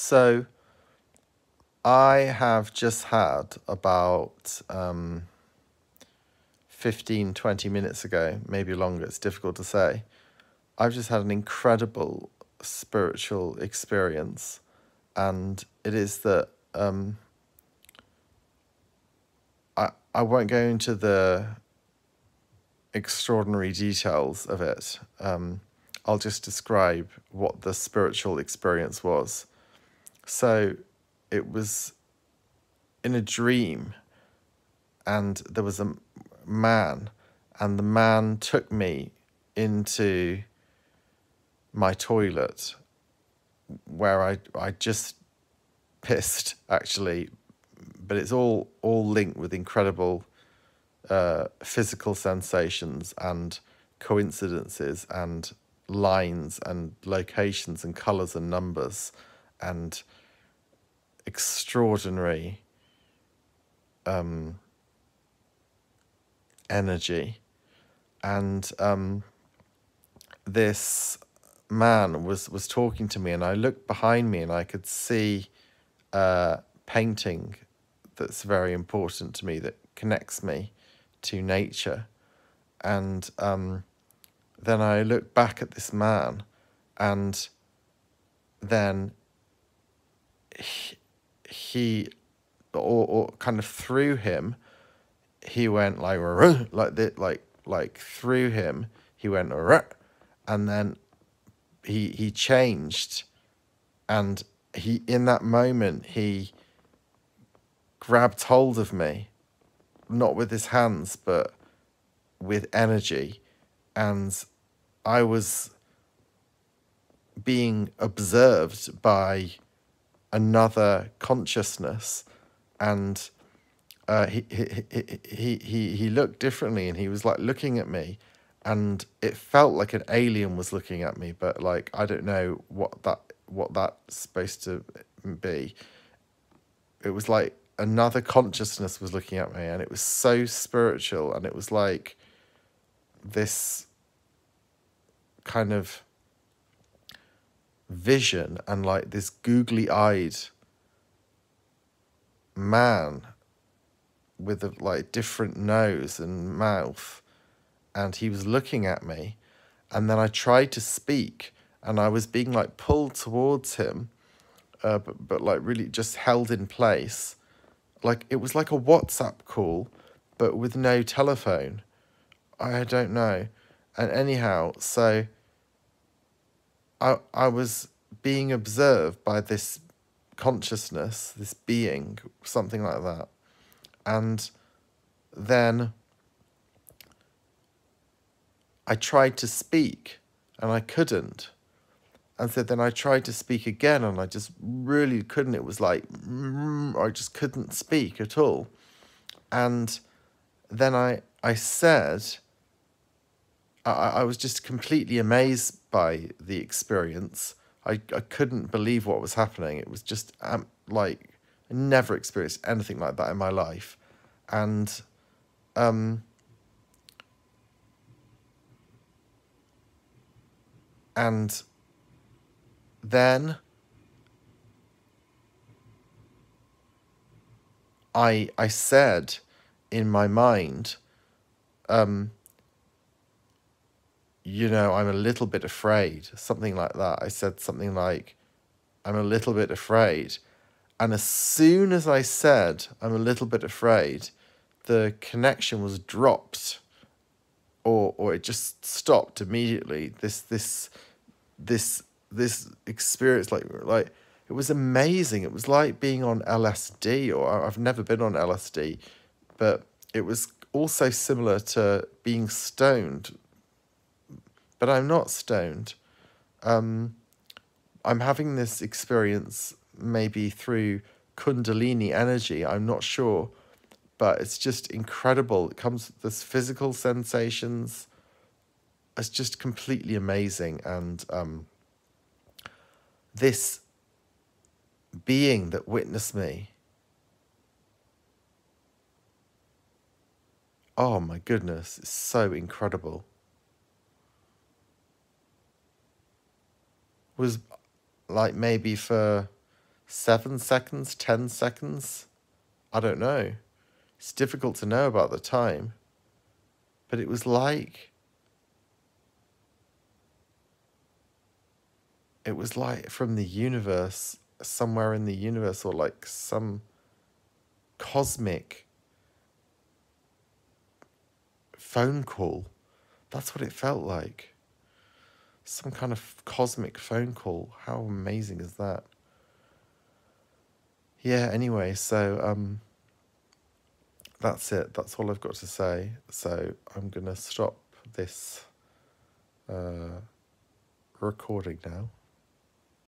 So I have just had about um, 15, 20 minutes ago, maybe longer, it's difficult to say. I've just had an incredible spiritual experience, and it is that um, I, I won't go into the extraordinary details of it. Um, I'll just describe what the spiritual experience was. So it was in a dream, and there was a man, and the man took me into my toilet where I I just pissed actually, but it's all all linked with incredible uh, physical sensations and coincidences and lines and locations and colors and numbers and extraordinary um, energy. And um, this man was was talking to me and I looked behind me and I could see a painting that's very important to me that connects me to nature. And um, then I looked back at this man and then he, he or, or kind of through him he went like like that like like through him he went and then he he changed. And he in that moment he grabbed hold of me not with his hands but with energy. And i was being observed by another consciousness and uh, he, he, he, he, he looked differently and he was like looking at me and it felt like an alien was looking at me but like i don't know what that what that's supposed to be. It was like another consciousness was looking at me and it was so spiritual and it was like this kind of vision and like this googly eyed man with a like different nose and mouth and he was looking at me and then I tried to speak and I was being like pulled towards him uh, but, but like really just held in place. Like it was like a WhatsApp call but with no telephone. I don't know. And anyhow so I I was being observed by this consciousness this being something like that and then I tried to speak and I couldn't. And so then I tried to speak again and I just really couldn't. It was like, I just couldn't speak at all. And then I, I said, I, I was just completely amazed by the experience. I, I couldn't believe what was happening. It was just um, like, I never experienced anything like that in my life. And um, and then I I said in my mind, um, you know, I'm a little bit afraid, something like that. I said something like, I'm a little bit afraid. And as soon as I said, I'm a little bit afraid, the connection was dropped or or it just stopped immediately. This this this this experience like like it was amazing it was like being on lsd or i've never been on lsd but it was also similar to being stoned but i'm not stoned um, i'm having this experience maybe through kundalini energy i'm not sure but it's just incredible it comes with this physical sensations it's just completely amazing. And um, this being that witnessed me, oh my goodness, it's so incredible. Was like maybe for seven seconds, 10 seconds. I don't know. It's difficult to know about the time. But it was like. It was like from the universe, somewhere in the universe, or like some cosmic phone call. That's what it felt like. Some kind of cosmic phone call. How amazing is that? Yeah, anyway, so um that's it. That's all I've got to say. So I'm going to stop this uh, recording now.